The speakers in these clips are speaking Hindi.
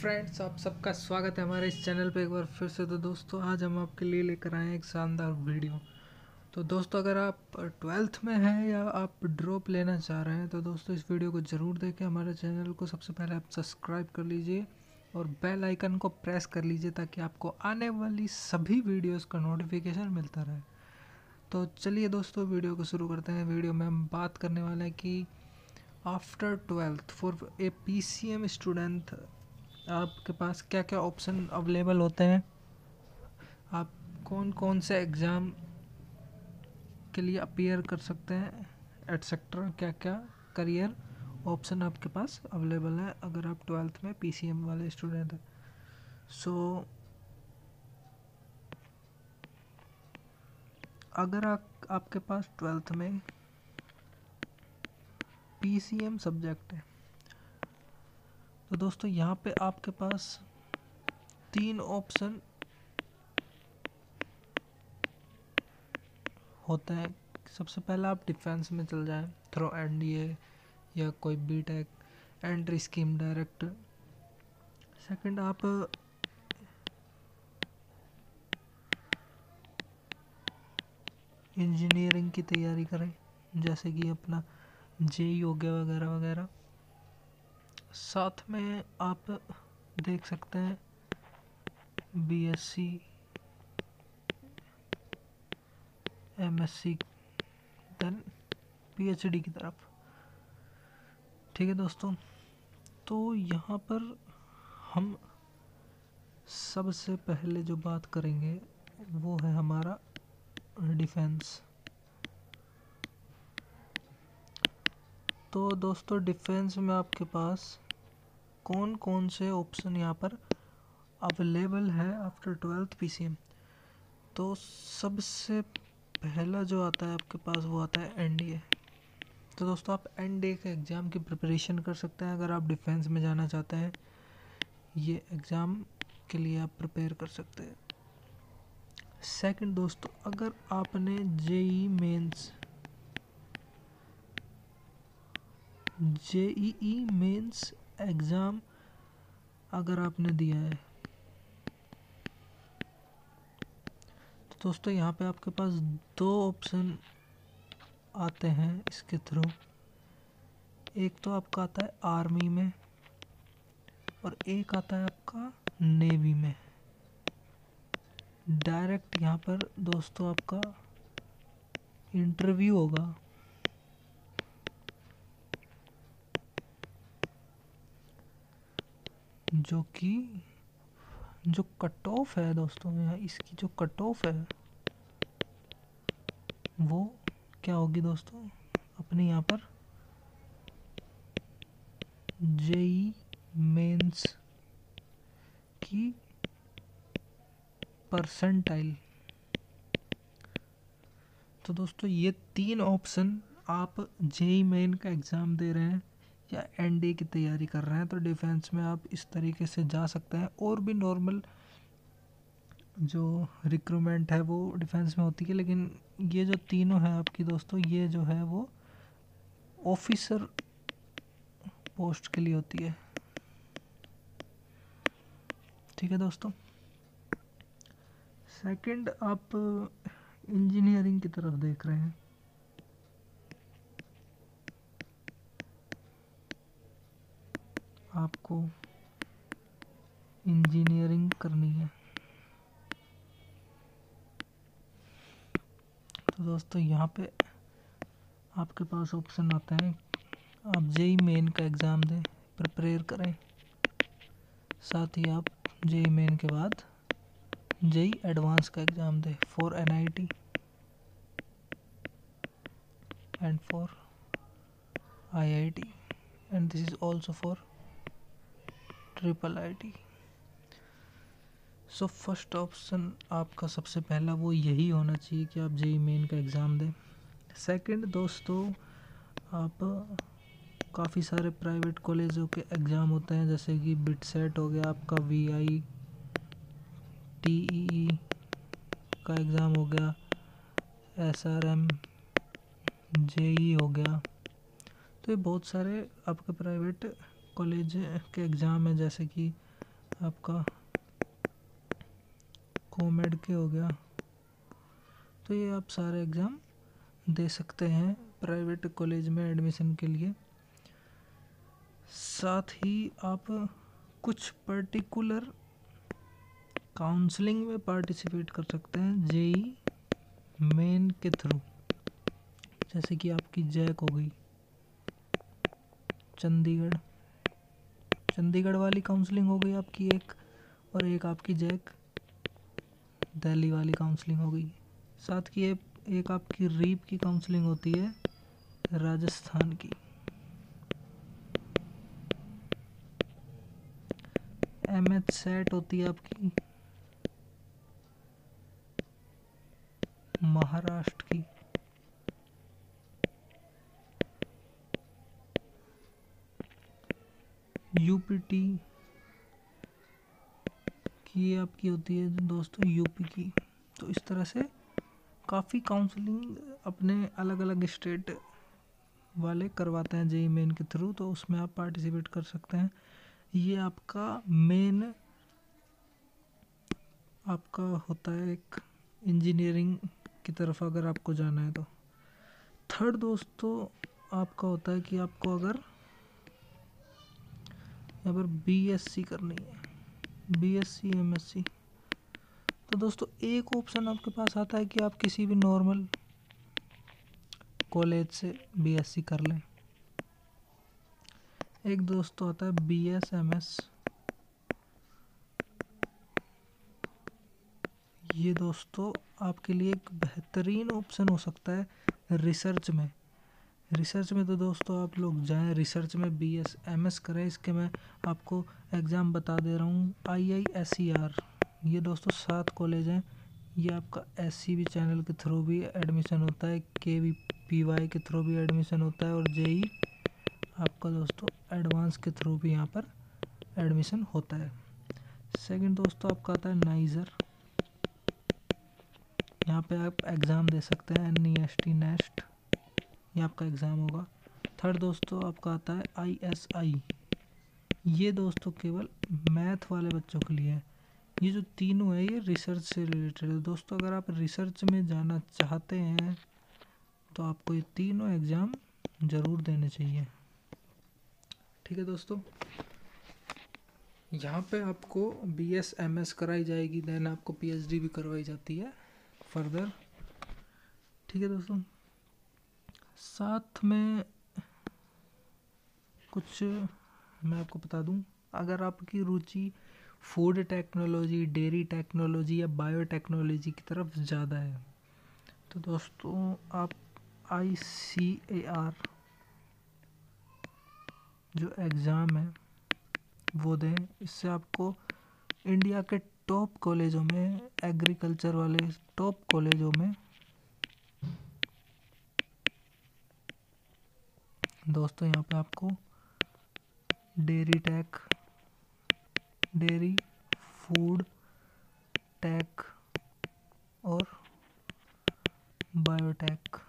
फ्रेंड्स आप सबका स्वागत है हमारे इस चैनल पे एक बार फिर से। तो दोस्तों, आज हम आपके लिए लेकर आए एक शानदार वीडियो तो दोस्तों, अगर आप ट्वेल्थ में हैं या आप ड्रॉप लेना चाह रहे हैं तो दोस्तों, इस वीडियो को ज़रूर देखें। हमारे चैनल को सबसे पहले आप सब्सक्राइब कर लीजिए और बेल आइकन को प्रेस कर लीजिए ताकि आपको आने वाली सभी वीडियोज़ का नोटिफिकेशन मिलता रहे। तो चलिए दोस्तों वीडियो को शुरू करते हैं। वीडियो में हम बात करने वाले हैं कि after twelfth for a P C M student आपके पास क्या क्या ऑप्शन अवेलेबल होते हैं? आप कौन कौन से एग्ज़ाम के लिए अपियर कर सकते हैं एटसेट्रा क्या क्या करियर ऑप्शन आपके पास अवेलेबल है, अगर आप ट्वेल्थ में पीसीएम वाले स्टूडेंट हैं? सो अगर आप, आपके पास ट्वेल्थ में पीसीएम सब्जेक्ट है तो दोस्तों, यहाँ पे आपके पास तीन ऑप्शन होते हैं। सबसे पहला आप डिफेंस में चल जाएँ थ्रो एन या कोई B tech entry scheme direct second आप इंजीनियरिंग की तैयारी करें, जैसे कि अपना जे हो गया वगैरह वगैरह। साथ में आप देख सकते हैं बीएससी एमएससी देन पीएचडी की तरफ़। ठीक है दोस्तों तो यहाँ पर हम सबसे पहले जो बात करेंगे वो है हमारा डिफेंस तो दोस्तों डिफेंस में आपके पास कौन कौन से ऑप्शन यहाँ पर अवेलेबल है आफ्टर ट्वेल्थ पीसीएम तो सबसे पहला जो आता है आपके पास वो आता है एनडीए तो दोस्तों, आप एन एनडीए के एग्ज़ाम की प्रिपरेशन कर सकते हैं अगर आप डिफेंस में जाना चाहते हैं। ये एग्ज़ाम के लिए आप प्रिपेयर कर सकते हैं। सेकंड दोस्तों, अगर आपने JEE mains JEE mains exam अगर आपने दिया है। तो दोस्तों, यहाँ पे आपके पास दो ऑप्शन आते हैं इसके थ्रू। एक तो आपका आता है आर्मी में और एक आता है आपका नेवी में। डायरेक्ट यहाँ पर दोस्तों आपका इंटरव्यू होगा। जो कि, जो कट ऑफ़ है दोस्तों यहाँ इसकी जो कट ऑफ़ है, वो क्या होगी दोस्तों? अपने यहाँ पर जेई मेंस की परसेंटाइल तो दोस्तों ये तीन ऑप्शन आप जेई मेन का एग्ज़ाम दे रहे हैं। या एनडीए की तैयारी कर रहे हैं तो डिफेंस में आप इस तरीके से जा सकते हैं। और भी नॉर्मल जो रिक्रूटमेंट है, वो डिफेंस में होती है। लेकिन ये जो तीनों है आपकी दोस्तों, ये जो है वो ऑफिसर पोस्ट के लिए होती है। ठीक है दोस्तों? सेकंड आप इंजीनियरिंग की तरफ़ देख रहे हैं। आपको इंजीनियरिंग करनी है। तो दोस्तों, यहाँ पे आपके पास ऑप्शन आता हैं। आप जेई मेन का एग्ज़ाम दें प्रिपेयर करें। साथ ही आप जेई मेन के बाद जेई एडवांस का एग्ज़ाम दें for NIT and for IIT and this is also for triple I T. So first option आपका सबसे पहला वो यही होना चाहिए कि आप जेई मेन का एग्ज़ाम दें। सेकंड दोस्तों, आप काफ़ी सारे प्राइवेट कॉलेजों के एग्ज़ाम होते हैं, जैसे कि बिट सेट हो गया, आपका वी आई टी ई का एग्ज़ाम हो गया S R M J E हो गया। तो ये बहुत सारे आपके प्राइवेट कॉलेज के एग्ज़ाम है, जैसे कि आपका कोमेड के हो गया। तो ये आप सारे एग्ज़ाम दे सकते हैं प्राइवेट कॉलेज में एडमिशन के लिए। साथ ही आप कुछ पर्टिकुलर काउंसलिंग में पार्टिसिपेट कर सकते हैं, जेई मेन के थ्रू जैसे कि आपकी जैक हो गई, चंडीगढ़। चंडीगढ़ वाली काउंसलिंग हो गई आपकी एक और एक आपकी जैक। दिल्ली वाली काउंसलिंग हो गई। साथ की एक आपकी रीप की काउंसलिंग होती है, राजस्थान की। एम एच सेट होती है आपकी। महाराष्ट्र की। यूपीटी की आपकी होती है दोस्तों, यूपी की। तो इस तरह से काफ़ी काउंसलिंग अपने अलग अलग स्टेट वाले करवाते हैं जेई मेन के थ्रू तो उसमें आप पार्टिसिपेट कर सकते हैं। ये आपका मेन आपका होता है एक इंजीनियरिंग की तरफ़ अगर आपको जाना है तो। थर्ड दोस्तों, आपका होता है कि आपको अगर यहाँ पर बीएससी करनी है। बीएससी एमएससी तो दोस्तों, एक ऑप्शन आपके पास आता है कि आप किसी भी नॉर्मल कॉलेज से बीएससी कर लें। एक दोस्तों आता है बी एस एम एस ये दोस्तों, आपके लिए एक बेहतरीन ऑप्शन हो सकता है रिसर्च में। रिसर्च में तो दोस्तों आप लोग जाएँ रिसर्च में बी एस एम एस करें इसके मैं आपको एग्ज़ाम बता दे रहा हूँ आई आई एस सी आर ये दोस्तों सात कॉलेज हैं, ये आपका एस सी बी चैनल के थ्रू भी एडमिशन होता है के वी पी वाई के थ्रू भी एडमिशन होता है और जेई आपका दोस्तों एडवांस के थ्रू भी यहाँ पर एडमिशन होता है। सेकंड दोस्तों आपका आता है नाइज़र यहाँ पे आप एग्ज़ाम दे सकते हैं N E S T NEST ये आपका एग्ज़ाम होगा। थर्ड दोस्तों आपका आता है आई एस आई ये दोस्तों केवल मैथ वाले बच्चों के लिए है। ये जो तीनों है, ये रिसर्च से रिलेटेड है। दोस्तों, अगर आप रिसर्च में जाना चाहते हैं तो आपको ये तीनों एग्ज़ाम ज़रूर देने चाहिए। ठीक है दोस्तों? यहाँ पे आपको बी एस एम एस कराई जाएगी देन आपको पी एच डी भी करवाई जाती है फर्दर ठीक है दोस्तों? साथ में कुछ मैं आपको बता दूँ, अगर आपकी रुचि फ़ूड टेक्नोलॉजी डेयरी टेक्नोलॉजी या बायोटेक्नोलॉजी की तरफ़ ज़्यादा है तो दोस्तों आप आई सी ए आर जो एग्ज़ाम है, वो दें। इससे आपको इंडिया के टॉप कॉलेजों में एग्रीकल्चर वाले टॉप कॉलेजों में दोस्तों, यहाँ पे आपको dairy tech dairy food tech और बायोटेक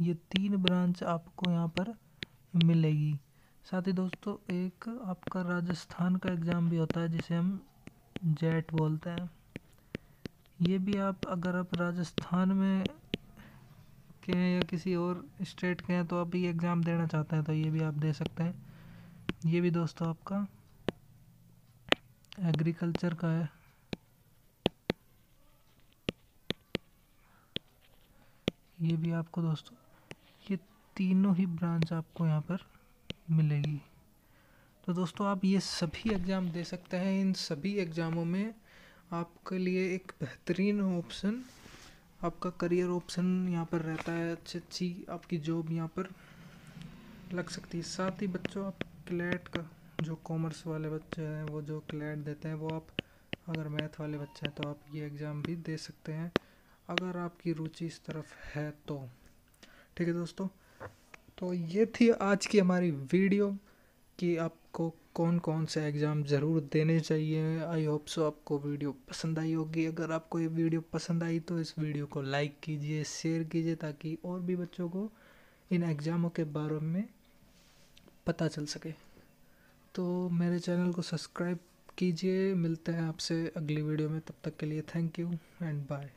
ये तीन ब्रांच आपको यहाँ पर मिलेगी। साथ ही दोस्तों, एक आपका राजस्थान का एग्ज़ाम भी होता है, जिसे हम जेट बोलते हैं। ये भी आप, अगर आप राजस्थान में के हैं या किसी और स्टेट के हैं तो आप भी एग्ज़ाम देना चाहते हैं तो ये भी आप दे सकते हैं। ये भी दोस्तों आपका एग्रीकल्चर का है। ये भी आपको दोस्तों, ये तीनों ही ब्रांच आपको यहाँ पर मिलेगी। तो दोस्तों, आप ये सभी एग्ज़ाम दे सकते हैं। इन सभी एग्ज़ामों में आपके लिए एक बेहतरीन ऑप्शन आपका करियर ऑप्शन यहाँ पर रहता है अच्छी अच्छी आपकी जॉब यहाँ पर लग सकती है। साथ ही बच्चों, आप क्लैट का जो कॉमर्स वाले बच्चे हैं, वो जो क्लैट देते हैं, वो आप अगर मैथ वाले बच्चे हैं तो आप ये एग्ज़ाम भी दे सकते हैं। अगर आपकी रुचि इस तरफ़ है तो। ठीक है दोस्तों तो ये थी आज की हमारी वीडियो कि आपको कौन कौन से एग्ज़ाम ज़रूर देने चाहिए। आई होप सो आपको वीडियो पसंद आई होगी। अगर आपको ये वीडियो पसंद आई तो इस वीडियो को लाइक कीजिए शेयर कीजिए, ताकि और भी बच्चों को इन एग्ज़ामों के बारे में पता चल सके। तो मेरे चैनल को सब्सक्राइब कीजिए। मिलते हैं आपसे अगली वीडियो में। तब तक के लिए थैंक यू एंड बाय